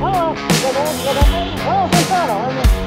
好了，走吧，走吧，好了，回家了。